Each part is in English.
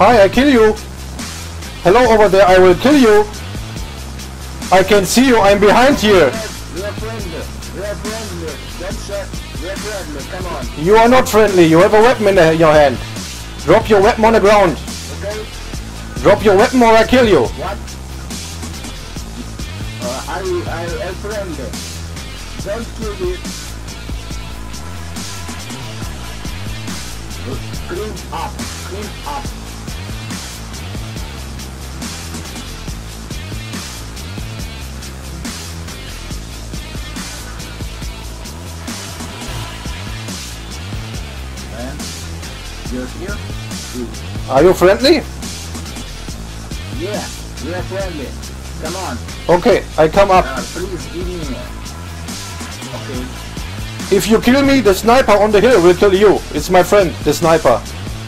Hi, I kill you. Hello over there, I will kill you. I can see you, I'm behind here. You are not friendly, you have a weapon in your hand. Drop your weapon on the ground. Okay? Drop your weapon or I kill you. What? Uh, I, I am friendly. Don't kill me. Clean up. Clean up. Here? Are you friendly? Yeah, we are friendly. Come on. Okay, I come up. Uh, please give me. Okay. If you kill me, the sniper on the hill will kill you. It's my friend, the sniper.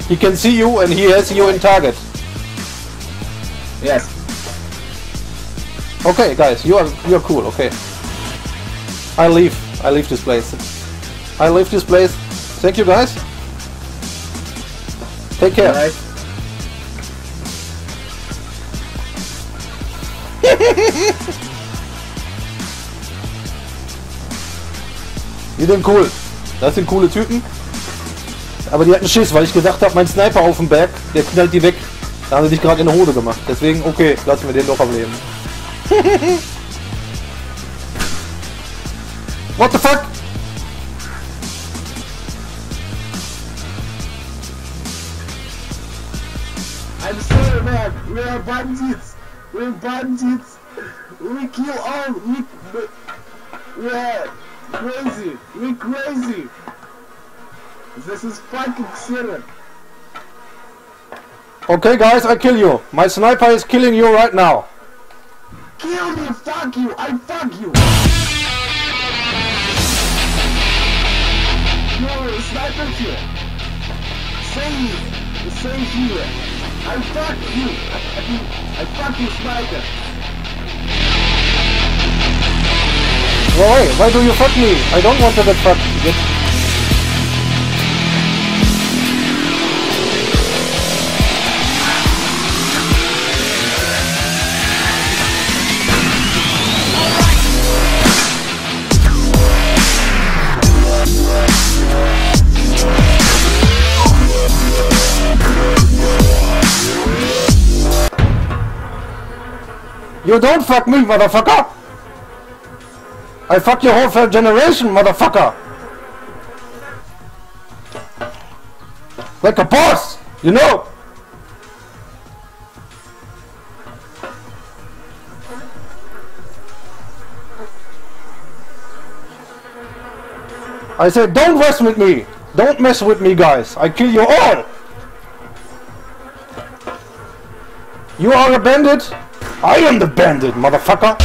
He can see you and he has you in target. Yes. Okay, guys, you are you are cool. Okay, I leave. I leave this place. I leave this place. Thank you, guys. Take care. Die sind cool. Das sind coole Typen. Aber die hatten Schiss, weil ich gedacht habe, mein Sniper auf dem Berg, der knallt die weg. Da haben sie sich gerade in die Hose gemacht. Deswegen, okay, lassen wir den doch am Leben. What the fuck? I'm sorry, man. We are bandits. We're bandits. We kill all. We, we are crazy. We crazy. This is fucking serious. Okay, guys, I kill you. My sniper is killing you right now. Kill me. Fuck you. I fuck you. No, sniper here. Save. Save here. I fuck you. I, fuck you, sniper. Why? Why do you fuck me? I don't want to get fucked. Get... You don't fuck me, motherfucker! I fuck your whole generation, motherfucker! Like a boss, you know? I said, don't mess with me! Don't mess with me, guys! I kill you all! You are a bandit? I am the bandit, motherfucker!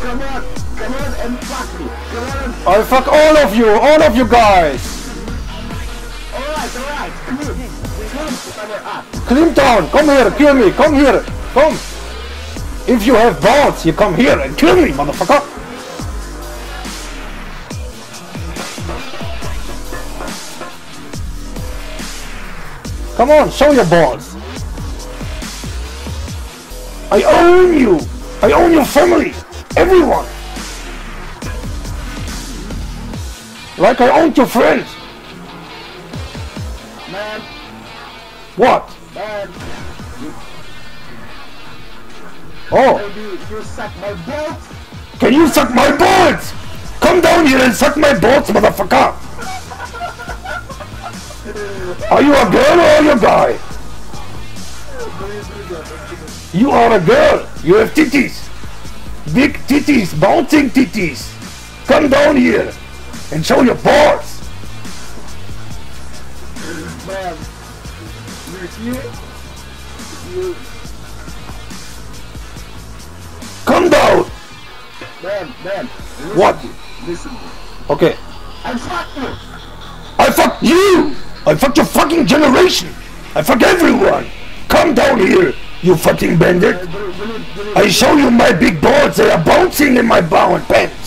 Come. Come and fuck. Come all of you, all of you guys! Alright, alright. Clean. Clean, cover up. Clinton, come here, kill me, come here, come! If you have balls, you come here and kill me, motherfucker! Come on, show your balls! I own you! I own your family! Everyone! Like I own your friends! Man, What? man. Oh! You suck my balls. Can you suck my balls? Come down here and suck my balls, motherfucker! Are you a girl or are you a guy? You are a girl. You have titties. Big titties, bouncing titties. Come down here and show your balls. Man, you're here. You, Come down. man, man. What? Listen. Okay. I fucked you. I fuck you. I fuck your fucking generation. I fuck everyone. Come down here, you fucking bandit. I show you my big balls. They are bouncing in my bound pants.